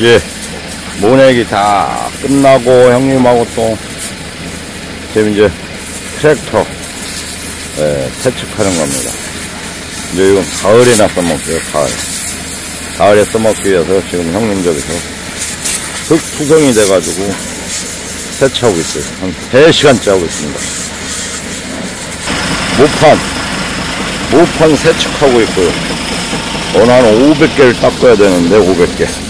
예, 이제 모내기 다 끝나고 형님하고 또 지금 이제 트랙터 예, 세척하는 겁니다. 이제 이건 가을에나 써먹고요, 가을. 가을에 써먹기 위해서 지금 형님 저기서 흙 투성이 돼가지고 세차하고 있어요. 한 3시간째 하고 있습니다. 모판, 모판 세척하고 있고요. 오늘 한 500개를 닦아야 되는데 500개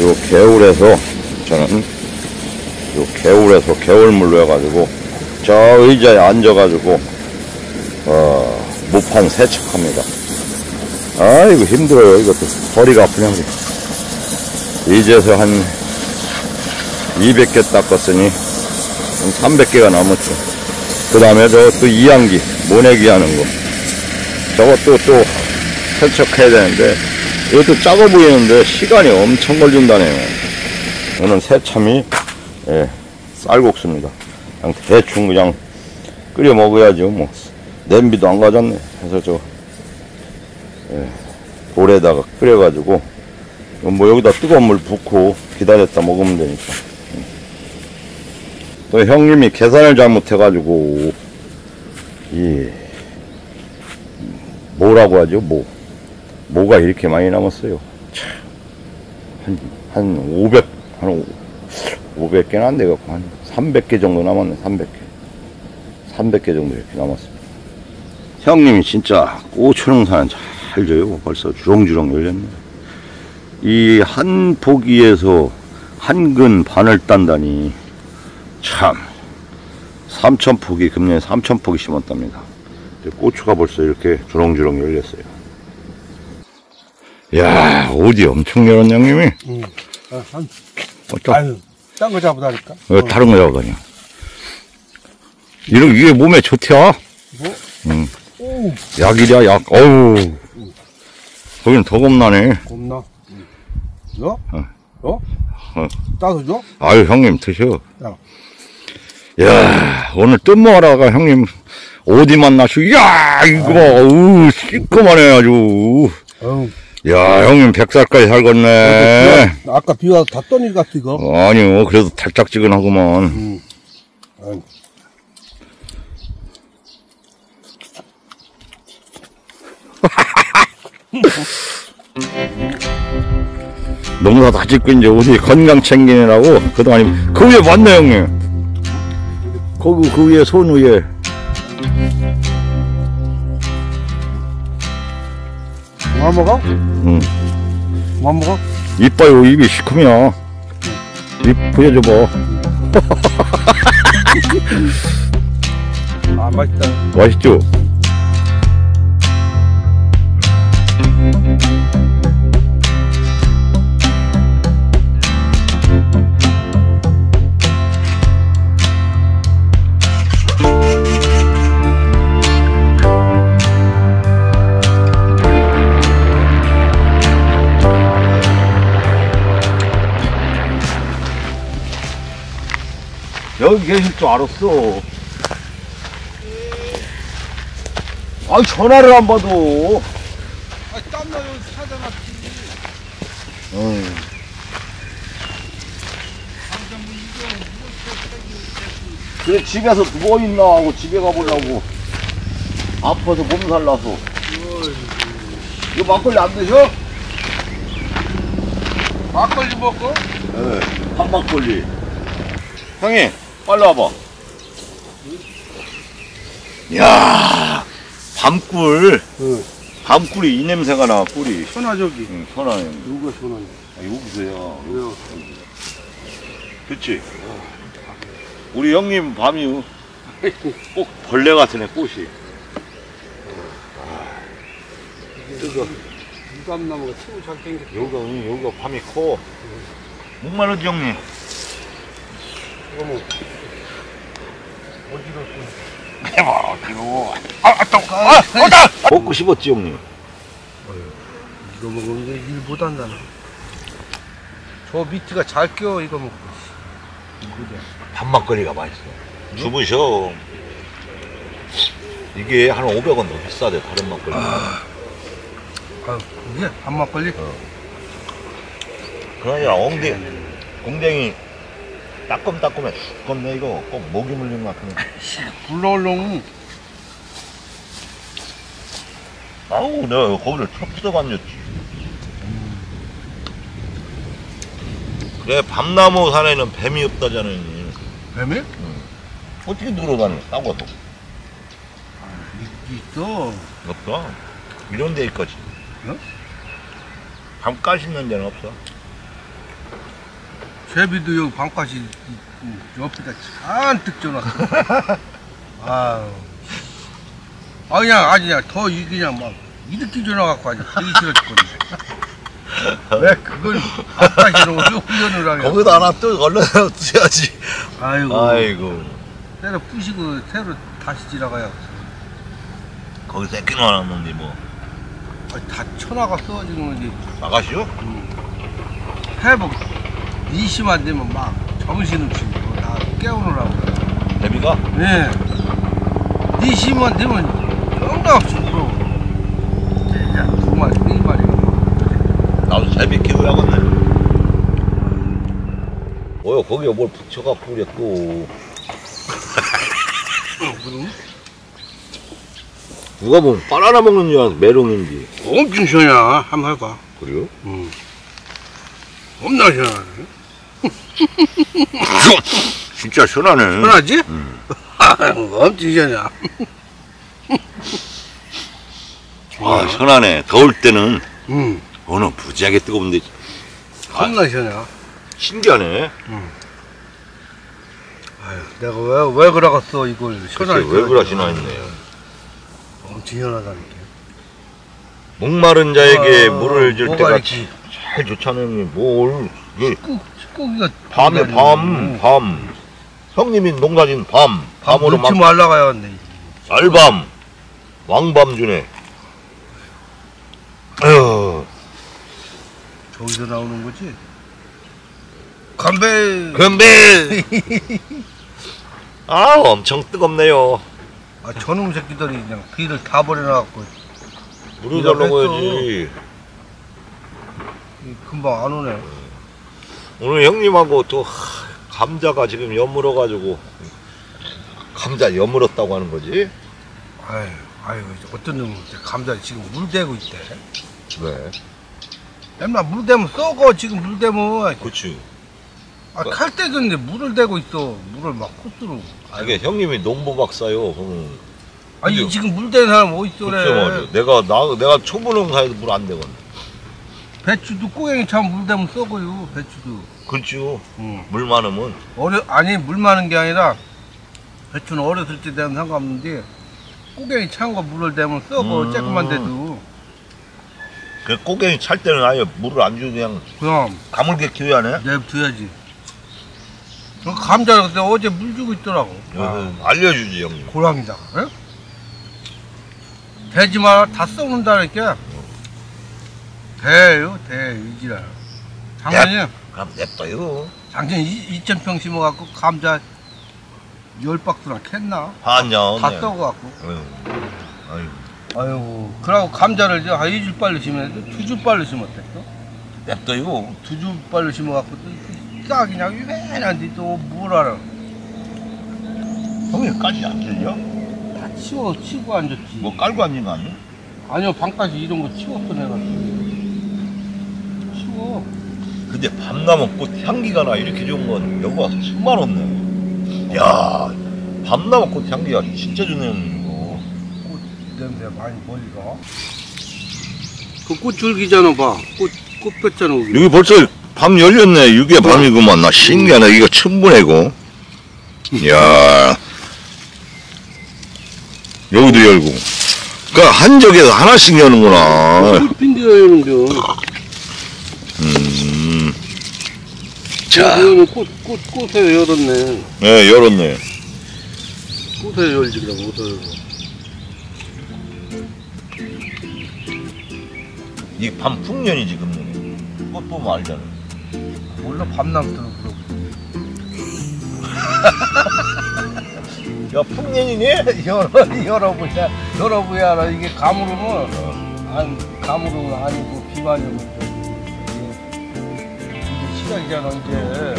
요 개울에서 저는 요 개울에서 개울물로 해가지고 저 의자에 앉아가지고 어 모판 세척합니다. 아이고 힘들어요 이것도. 허리가 아프냐. 이제서 한 200개 닦았으니 한 300개가 남았죠. 그 다음에 저 또 이양기 모내기 하는 거. 저것도 또 세척해야 되는데 이것도 작아 보이는데 시간이 엄청 걸린다네요. 오늘 새참이 예, 쌀국수입니다. 그냥 대충 그냥 끓여 먹어야죠 뭐. 냄비도 안 가졌네. 그래서 저 예, 볼에다가 끓여 가지고 뭐 여기다 뜨거운 물 붓고 기다렸다 먹으면 되니까. 또 형님이 계산을 잘못해 가지고 이 뭐라고 하죠 뭐 뭐가 이렇게 많이 남았어요. 참, 한, 한 500, 한 500개는 안 돼갖고, 한 300개 정도 남았네, 300개. 300개 정도 이렇게 남았습니다. 형님이 진짜 고추농사는 잘 져요. 벌써 주렁주렁 열렸네. 이 한 포기에서 한 근 반을 딴다니, 참, 3천 포기, 금년에 3천 포기 심었답니다. 고추가 벌써 이렇게 주렁주렁 열렸어요. 야 어디 엄청 열었네 형님이 응. 아, 한, 어쩌 아유, 딴 거 잡으다니까. 어, 다른 거 잡아다녀 이런 이게 몸에 좋대야 뭐? 응. 오, 약이랴 약 어우 거기는 더 겁나네 겁나. 응. 너? 어. 어? 어. 따서 줘? 아유 형님 드셔 야. 야 오늘 뜸먹으라가 형님 어디 만나시오 야 이거 어우 시꺼만해 아주 어우. 야 형님 백살까지 살겠네. 비와- 아까 비 와서 다 떠니 같아, 이거. 아니요 그래도 달짝지근하구만. 응. 아유, 농사 다 짓고 이제 어디 건강 챙기느라고 그동안 그 위에 맞네 형님. 거기 그 위에 손 위에 그만 먹어? 응. 그만 먹어? 이뻐요 입이 시큼이야 입 보여줘봐 아, 맛있다. 맛있죠? 여기 계실 줄 알았어. 아 전화를 안 받아. 아, 땀나, 여기 찾아놨지. 그래 집에서 누워 있나 하고 집에 가보려고. 아파서 몸살 나서. 이거 막걸리 안 드셔? 막걸리 먹고? 네 한 막걸리. 형님 빨리 와봐 야 밤꿀 응. 밤꿀이 이 냄새가 나 꿀이 전화 저기. 응 편하네 누가 전화? 아, 여기서야 왜요? 그치 우리 형님 밤이 꼭 벌레 같으네 꽃이 뜨거. 유감나무가 최고 잘 생겼어. 여기가 응, 여기가 밤이 커 목말라지 형님 또. 해봐 이거 아아또아 어다 먹고 싶었지 형님? 이거 먹으면 이제 일 못한다. 저 밑에가 잘 껴, 이거 먹고. 밥막걸리가 맛있어. 주무셔 이게 한 500원 더 비싸대 다른 막걸리. 아, 이게 밥 막걸리? 그러니까 엉덩이, 엉덩이 따끔따끔해. 죽겠네 이거. 꼭 목이 물린 것 같은데. 불러올롱 아우 내가 거기를 안 줬지. 그래 밤나무 산에는 뱀이 없다잖아요 뱀이? 어떻게 들어가냐 싸워도. 있어. 없어. 이런 데 있거지 응? 밤가시 있는 데는 없어 제비도 여기 방까지 옆에다 잔뜩 쪄놨어. 아유 아 그냥 아주 그냥 더 이- 그냥 막 이득기 줘놔갖고 아주 되게 싫어 죽겠네 왜 그걸 걸 훈련을 하냐 거기다 하나 또 얼른 써야지. 아이고. 아이고. 새로 부시고 새로 다시 지나가야 거기 새끼 넣어놨는데 뭐. 아, 다 쳐나갔어 지금 이제 나가시오? 회복 이심 안 되면 막 정신없이 뭐나 깨우느라고. 데비가? 예 이심만 되면 정답없이 진짜 두 마리 네 마리가 막 나도 제비 키우야겠네 뭐야 거기에 뭘 붙여갖고 또 그럼 누가 보면 바나나 먹는 줄 알았어 메롱인지. 엄청 시원해. 한번 해봐. 그래요? 응. 겁나 시원하네 진짜 시원하네 시원하지? 음. 엄청 시원해 아 시원하네 더울 때는 응 어느 부지하게 뜨거운데 겁나 시원해 신기하네 아유, 내가 왜, 왜 그러겠어, 이걸. 시원하게 왜. 그러시나 했네 엄청 시원하다니까. 목마른 자에게 어, 물을 줄 뭐가 때가 이렇게 제일 좋잖아요. 뭘 이게 꾹, 꾹이가. 밤에 밤 아니고. 밤 형님이 농가진 밤밤 밤으로 막 놓지 말라가야 하는데. 알밤 왕밤 주네 저기서 나오는 거지? 건배! 건배 아 엄청 뜨겁네요 아, 저놈 새끼들이 그냥 비를 다 버려놔갖고. 물을 달라고 해야지 금방 안 오네. 오늘 형님하고 또 하, 감자가 지금 여물어 가지고 감자 여물었다고 하는 거지 아유, 아유, 어떤 놈이 감자 지금 물 대고 있대. 왜? 맨날 물 대면 썩어, 지금 물 대면. 그치 아, 칼 때는데 물을 대고 있어. 물을 막 코스로. 이게 형님이 농부 박사요 그러면 아니, 그죠? 지금 물 대는 사람 어디 있어, 그쵸 맞아 그래. 내가 나 내가 초보 농사에도 물안 되거든 배추도 꼬갱이 참물 대면 썩어요, 배추도. 그렇죠 응. 물 많으면 어려 아니 물 많은 게 아니라 배추는 어렸을 때 되면 상관없는데 꼬갱이 찬 거 물을 대면 썩어 음. 조금만데도 그 꼬갱이 찰 때는 아예 물을 안 주고 그냥 그럼 가물게 키워야 하네 내둬야지. 그 감자 그때 어제 물 주고 있더라고. 아. 알려주지 형님 고랑이다가. 응? 대지 마라 다 썩는다니까. 대요 대 이지라. 작년에 그럼 냅둬요 작년 2,000평 심어갖고 감자 열 박스나 캤나? 한년 다 썩어갖고. 아유, 아유, 아이고, 그러고 감자를 이제 한 2줄 빨리 두줄 빨리 심었댔어. 냅둬요 두줄 빨리 심어갖고 또싹 그냥 유명한데 또 뭐라라. 형님 까지 안 들려? 다 치워, 치고 앉았지. 뭐 깔고 앉은 거 아니야? 아니요, 방까지 이런 거 치웠어, 내가. 치워. 근데 밤나무 꽃 향기가 나 이렇게 좋은 건 여기 와서 정말 없네 야 밤나무 꽃 향기가 진짜 좋네요 이거 꽃 냄새 많이 멀리가. 그 꽃줄기잖아, 봐. 꽃, 꽃 폈잖아, 거기. 여기 벌써 밤 열렸네. 6개 밤이구만. 나 신기하네. 이거 천분해고. 이야. 여기도 열고. 그니까 한 적에서 하나씩 여는구나. 꽃핀데요, 이런겨. 자, 이거는 꽃, 꽃, 꽃에 열었네. 네, 열었네. 꽃에 열지, 그럼, 옷에 열고. 이 밤 풍년이지, 금년에. 꽃 보면 알잖아. 몰라, 밤남들은 그러고. 야, 풍년이니? 열어, 열어보자. 열어보야. 이게 가물으면, 안, 가물으면 아니고, 비만이면, 시작이잖아 이제.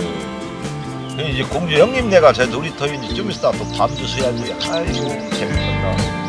이제 공주 형님 네가 제 놀이터인데 좀 있다 또 밤도 서야지 아이고 재밌겠다